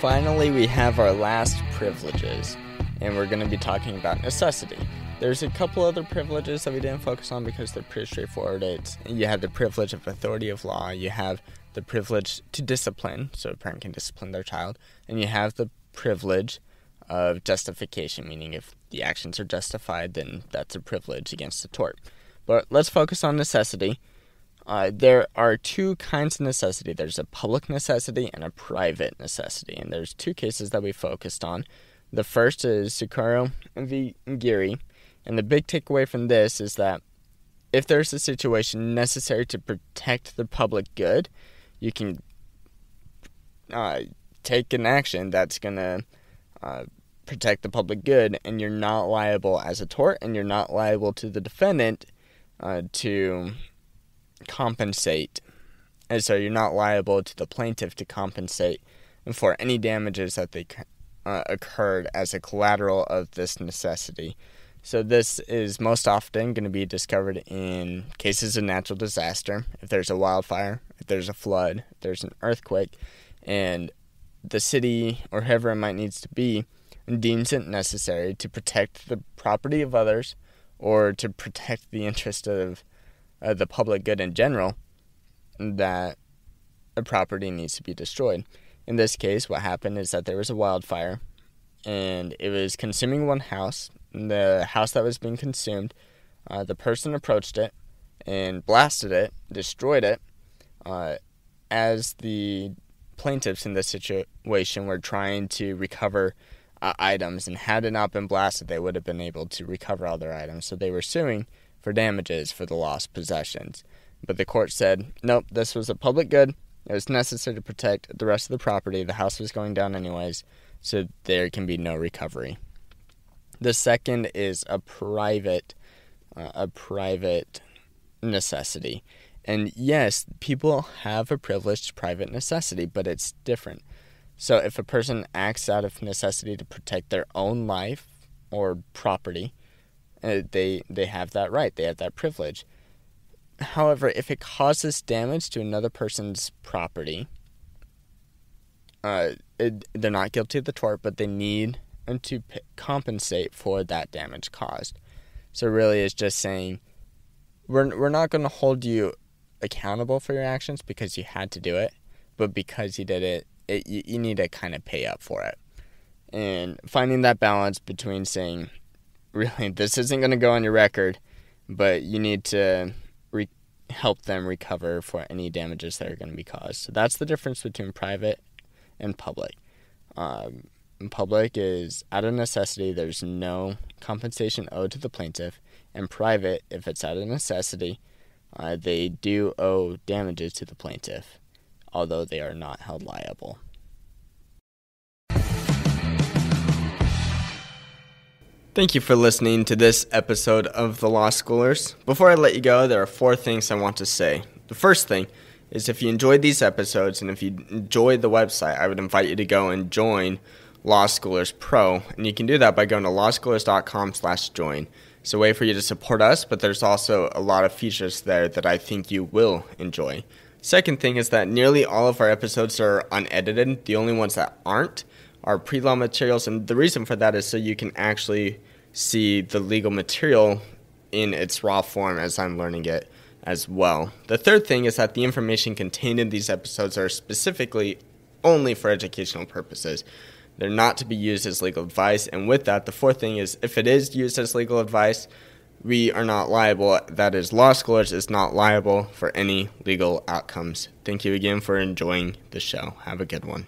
finally, we have our last privileges, and we're going to be talking about necessity. There's a couple other privileges that we didn't focus on because they're pretty straightforward. It's you have the privilege of authority of law, you have the privilege to discipline, so a parent can discipline their child, and you have the privilege of justification, meaning if the actions are justified, then that's a privilege against the tort. But let's focus on necessity. Uh, there are two kinds of necessity there's a public necessity and a private necessity, and there's two cases that we focused on. The first is Surocco v. Geary, and the big takeaway from this is that if there's a situation necessary to protect the public good, you can uh, take an action that's going to uh, protect the public good, and you're not liable as a tort, and you're not liable to the defendant uh, to compensate. And so you're not liable to the plaintiff to compensate for any damages that they uh, occurred as a collateral of this necessity. So this is most often going to be discovered in cases of natural disaster. If there's a wildfire, if there's a flood, if there's an earthquake, and the city or whoever it might needs to be deems it necessary to protect the property of others or to protect the interest of uh, the public good in general, that a property needs to be destroyed. In this case, what happened is that there was a wildfire and it was consuming one house. The house that was being consumed, uh, the person approached it and blasted it, destroyed it, uh, as the plaintiffs in this situation were trying to recover uh, items, and had it not been blasted, they would have been able to recover all their items. So they were suing for damages for the lost possessions. But the court said, nope, this was a public good. It was necessary to protect the rest of the property. The house was going down anyways, so there can be no recovery. The second is a private, uh, a private necessity. And yes, people have a privileged private necessity, but it's different. So if a person acts out of necessity to protect their own life or property, uh, they they have that right. They have that privilege. However, if it causes damage to another person's property, uh, it, they're not guilty of the tort, but they need to p- compensate for that damage caused. So really, it's just saying we're we're not going to hold you accountable for your actions because you had to do it, but because you did it, it, you, you need to kind of pay up for it. And finding that balance between saying, really, this isn't going to go on your record, but you need to re- help them recover for any damages that are going to be caused. So that's the difference between private and public. Um, public is out of necessity, there's no compensation owed to the plaintiff. And private, if it's out of necessity, uh, they do owe damages to the plaintiff although they are not held liable. Thank you for listening to this episode of The Law Schoolers. Before I let you go, there are four things I want to say. The first thing is if you enjoyed these episodes and if you enjoyed the website, I would invite you to go and join Law Schoolers Pro, and you can do that by going to lawschoolers.com/join. It's a way for you to support us, but there's also a lot of features there that I think you will enjoy. Second thing is that nearly all of our episodes are unedited. The only ones that aren't are pre law materials, and the reason for that is so you can actually see the legal material in its raw form as I'm learning it as well. The third thing is that the information contained in these episodes are specifically only for educational purposes. They're not to be used as legal advice, and with that, the fourth thing is if it is used as legal advice, we are not liable. That is, Law Schoolers is not liable for any legal outcomes. Thank you again for enjoying the show. Have a good one.